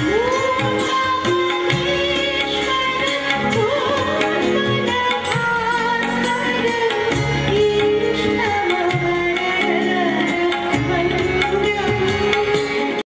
Música